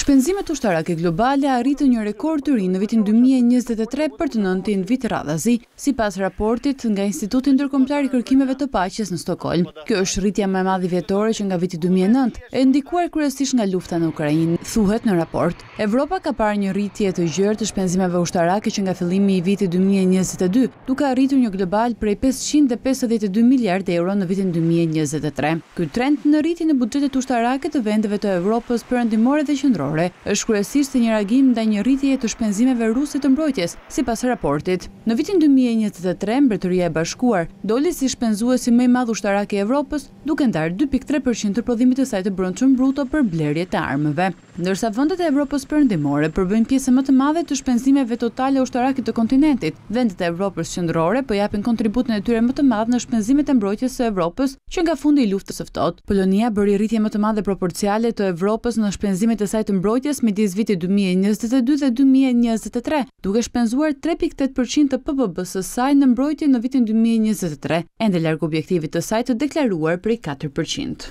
Shpenzimet ushtarake globale arritën një rekord të ri në vitin dy mijë e njëzet e tre për të nëntin vit radhazi, sipas raportit nga Instituti Ndërkombëtar i Kërkimeve të Paqes në Stokolm. Kjo është rritja më e madhe vjetore që nga viti dy mijë e nëntë, e ndikuar kryesisht nga lufta në Ukrainë, thuhet në raport. Evropa ka parë një rritje të gjerë të shpenzimeve ushtarake që nga fillimi i vitit dy mijë e njëzet e dy, duke arritur një global prej pesëqind e pesëdhjetë e dy miliardë euro në vitin dy mijë e njëzet e tre. Ky trend në rritje në buxhetet ushtarake të vendeve të Evropës Perëndimore dhe Qendrore është kryesisht si një reagim ndaj një rritjeje të shpenzimeve ruse të mbrojtjes, sipas raportit. Në vitin dy mijë e njëzet e tre, Mbretëria e Bashkuar doli si shpenzuesi më i madh ushtarak i Evropës, duke ndarë dy pikë tre për qind të prodhimit të saj të brendshëm bruto për blerje të armëve. Ndërsa vendet e Evropës Perëndimore përbëjnë pjesën më të madhe të shpenzimeve totale ushtarake të kontinentit, vendet e Evropës Qendrore po japin kontributin e tyre më të madh në shpenzimet e mbrojtjes së Evropës që nga fundi i Luftës së Ftohtë. Polonia bëri rritjen më të madhe proporciale të Evropës në shpenzimet e saj të mbrojtjes midis vitit dy mijë e njëzet e dy dhe dy mijë e njëzet e tre, duke shpenzuar tre pikë tetë për qind të PPB-së së saj në mbrojtje në vitin dy mijë e njëzet e tre, ende larg objektivit të saj të deklaruar prej katër për qind.